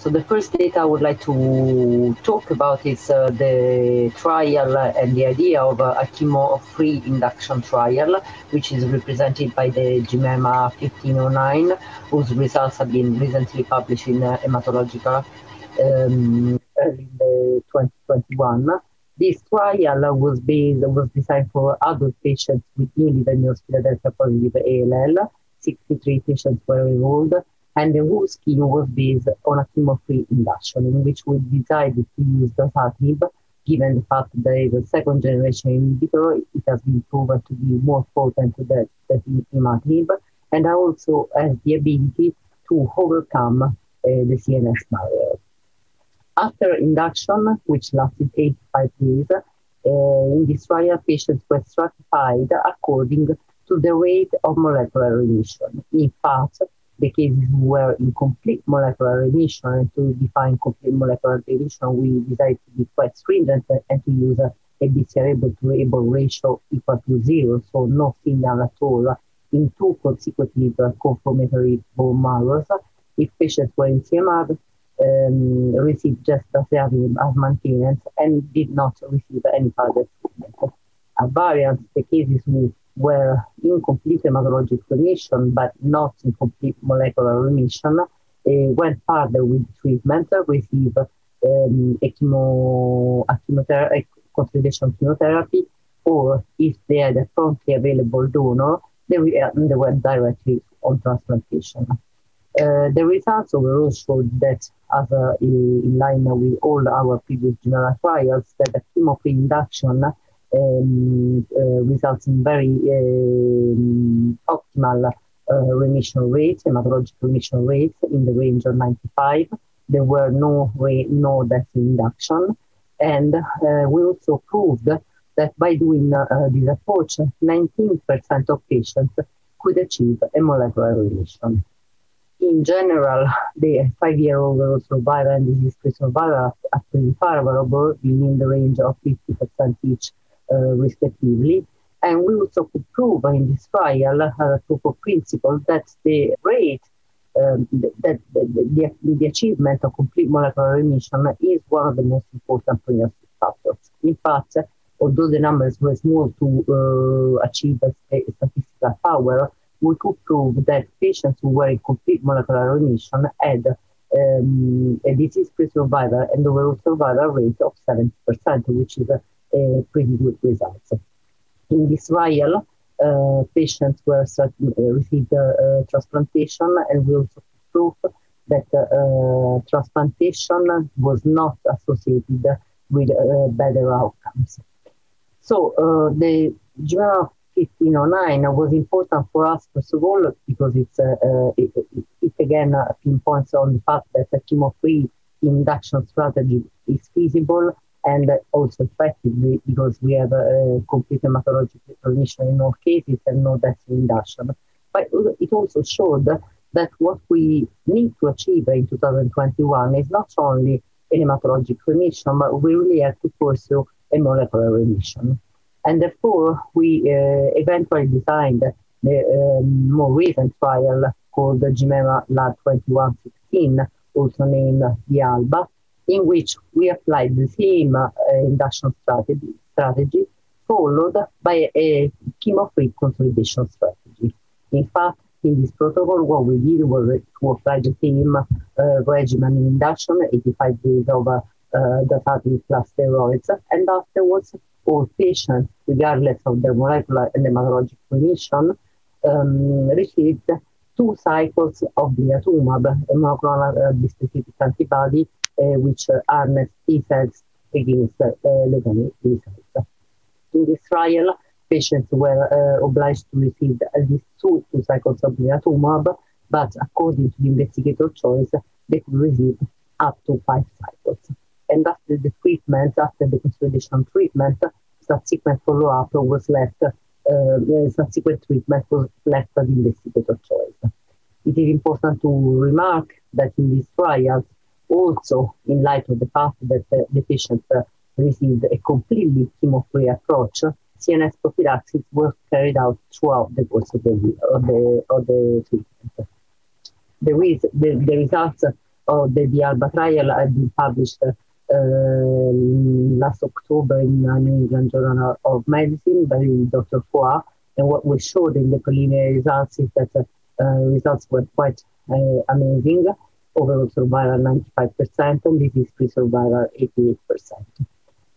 So the first data I would like to talk about is uh, the trial and the idea of a chemo-free induction trial, which is represented by the GIMEMA 1509, whose results have been recently published in uh, Hematologica um, early in 2021. This trial was based was designed for adult patients with newly diagnosed Philadelphia positive ALL. 63 patients were enrolled and the whole scheme was based on a chemo-free induction in which we decided to use dasatinib given the fact that it's a second generation inhibitor, it has been proven to be more potent than, than imatinib, and also has the ability to overcome uh, the CNS barrier. After induction, which lasted 85 days, uh, in this trial, patients were stratified according to the rate of molecular remission. In fact, the cases were in complete molecular remission. And to define complete molecular remission, we decided to be quite stringent and to use a, a BCR-ABL to ratio equal to zero, so no signal at all in two consecutive uh, confirmatory bone marrows. If patients were in CMR, um, received just dasatinib as maintenance and did not receive any further treatment. A variant, the cases with were in complete hematologic remission but not in complete molecular remission uh, went further with treatment, received um, a, chemo, a, chemotherapy, a consolidation chemotherapy, or if they had a promptly available donor, they, were, they went directly on transplantation. Uh, the results overall showed that, as uh, in line with all our previous general trials, that the chemo-free induction um, uh, results in very um, optimal uh, remission rates, hematologic remission rates in the range of 95. There were no no death induction, and uh, we also proved that by doing this approach, 19% of patients could achieve a molecular remission in general, the five-year overall survival and disease-free survival are pretty favorable, being in the range of 50% each respectively. And we also could prove in this trial, uh, proof of principle, that the rate, um, that the, the, the, achievement of complete molecular remission is one of the most important prognostic factors. In fact, although the numbers were small to uh, achieve a, a, statistical power, we could prove that patients who were in complete molecular remission had um, a disease-free survival and overall survival rate of 70%, which is a uh, pretty good results. In this trial, uh, patients were uh, received transplantation, and we also proved that transplantation was not associated with better outcomes. So the GIMEMA 1509 was important for us, first of all, because it's, uh, it, it, it, again uh, pinpoints on the fact that a chemo-free induction strategy is feasible and also effectively because we have a complete hematologic remission in all cases and no death induction. But it also showed that what we need to achieve in 2021 is not only a hematologic remission, but we really have to pursue a molecular remission. And therefore, we uh, eventually designed the um, more recent trial called the GIMEMA LAL 2116, also named the ALBA, in which we applied the same uh, induction strategy, strategy followed by a chemo-free consolidation strategy. In fact, in this protocol, what we did was to apply the same uh, regimen in induction, 85 days of uh, dasatinib plus steroids, and afterwards, all patients, regardless of their molecular and hematologic remission, um, received two cycles of blinatumomab, a monoclonal uh, antibody which harness T cells against leukemic cells. In this trial, patients were uh, obliged to receive at least two, two cycles of blinatumomab, but according to the investigator choice, they could receive up to five cycles. And after the treatment, after the consolidation treatment, subsequent follow-up was left, uh, subsequent treatment was left at the investigator choice. It is important to remark that in these trials, also in light of the fact that uh, the patient uh, received a completely chemo-free approach, CNS prophylaxis was carried out throughout the course of the, of the, of the treatment. The, the, the results of the, the ALBA trial have been published uh, last October in the New England Journal of Medicine by Dr. Foà. And what we showed in the preliminary results is that uh, results were quite uh, amazing. Overall survival 95% and disease-free survival 88%.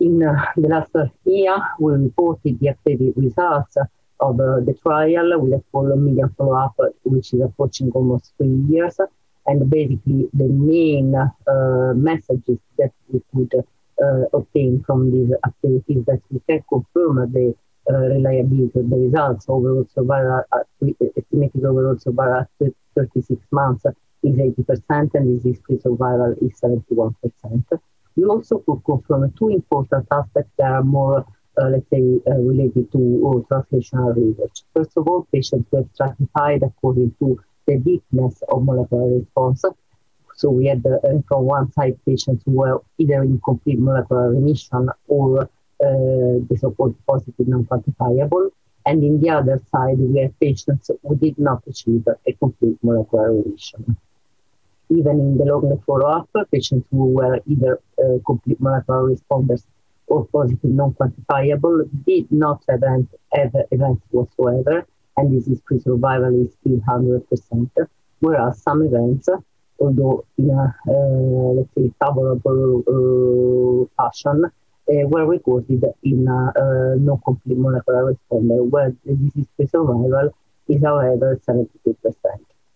In uh, the last year, we reported the updated results of uh, the trial with a full median follow-up, which is approaching almost three years. And basically, the main uh, messages that we could uh, obtain from this update is that we can confirm the uh, reliability of the results. Overall survival, estimated overall survival at 36 months is 80%, and disease-free survival is 71%. We also could confirm two important aspects that are more uh, let's say, uh, related to uh, translational research. First of all, patients were stratified according to the deepness of molecular response. So we had uh, from one side patients who were either in complete molecular remission or uh, the so-called positive non-quantifiable. And in the other side, we had patients who did not achieve a complete molecular remission. Even in the longer follow-up, patients who were either uh, complete molecular responders or positive non-quantifiable did not have, have events whatsoever, and disease-free survival is still 100%, whereas some events, although in a, uh, let's say, favorable uh, fashion, uh, were recorded in a uh, non-complete molecular responder, where the disease-free survival is, however, 72%.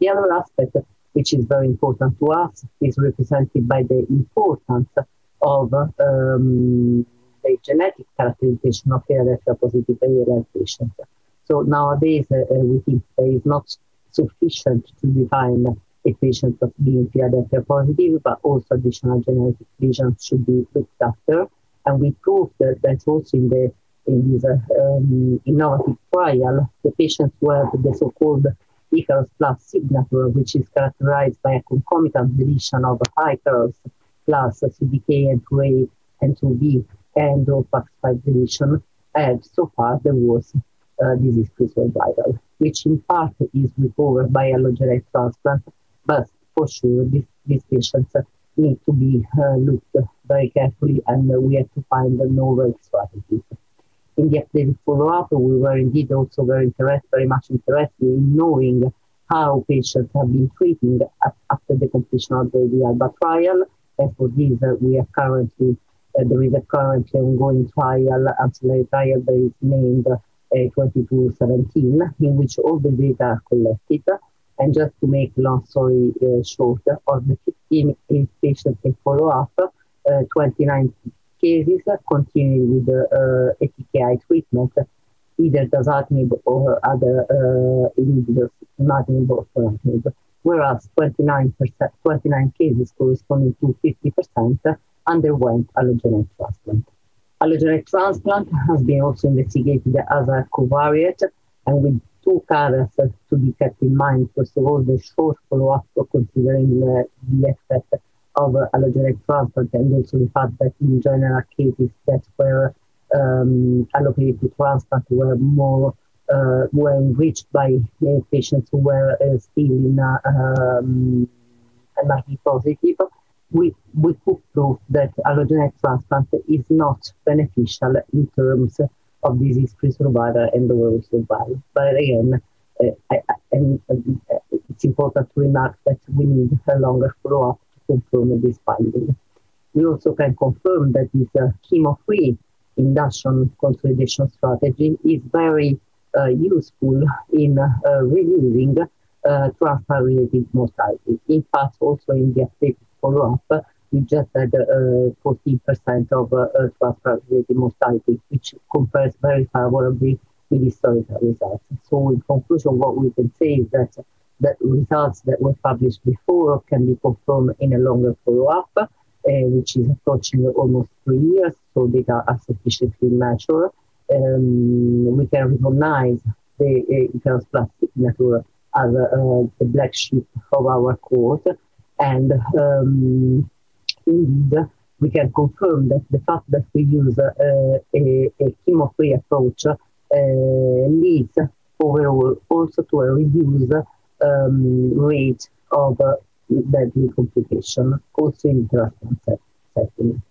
The other aspect, which is very important to us, is represented by the importance of um, the genetic characterization of Philadelphia positive ALL patients. So nowadays, uh, uh, we think there is not sufficient to define a patient as being Philadelphia positive, but also additional genetic lesions should be looked after. And we proved that that's also in the in this uh, um, innovative trial, the patients who have the so-called Ikaros plus signature, which is characterized by a concomitant deletion of Ikaros plus CDKN2A and 2B and or PAX5 deletion, and so far there was uh, disease-free survival, which in part is recovered by allogeneic transplant, but for sure this, these patients need to be uh, looked very carefully and we have to find a novel strategies. In the updated follow-up, we were indeed also very interested, very much interested in knowing how patients have been treated after the completion of the, the ALBA trial. And for this, uh, we are currently there is a currently ongoing trial, ancillary trial that is named uh, 2217, in which all the data are collected. And just to make long story uh, short, of the 15 patients in follow-up, uh, 29 cases continued with uh, ATKI treatment, either dasatinib or other uh, inhibitors, imatinib or whereas 29, 29 cases corresponding to 50% underwent allogeneic transplant. Allogeneic transplant has been also investigated as a covariate and with two caveats to be kept in mind. First of all, the short follow-up considering the, the effect of allogeneic transplant and also the fact that in general cases that were um, allocated transplant were more uh, were enriched by patients who were uh, still in uh, um, MRD positive we, we could prove that allogeneic transplant is not beneficial in terms of disease-free survival and overall survival. But again, uh, I, I, and, uh, it's important to remark that we need a longer follow-up confirm this finding. We also can confirm that this uh, chemo-free induction consolidation strategy is very uh, useful in uh, reducing uh, transplant-related mortality. In fact, also in the updated follow-up, we just had 14% uh, of uh, transplant-related mortality, which compares very favorably with historical results. So in conclusion, what we can say is that the results that were published before can be confirmed in a longer follow-up, uh, which is approaching almost three years, so data are sufficiently mature. Um, we can recognize the uh, transplant signature as uh, the black sheep of our court, and um, indeed, we can confirm that the fact that we use uh, a, a chemo-free approach uh, leads overall also to a reduced um, rate of uh, deadly complication also in transplant setting.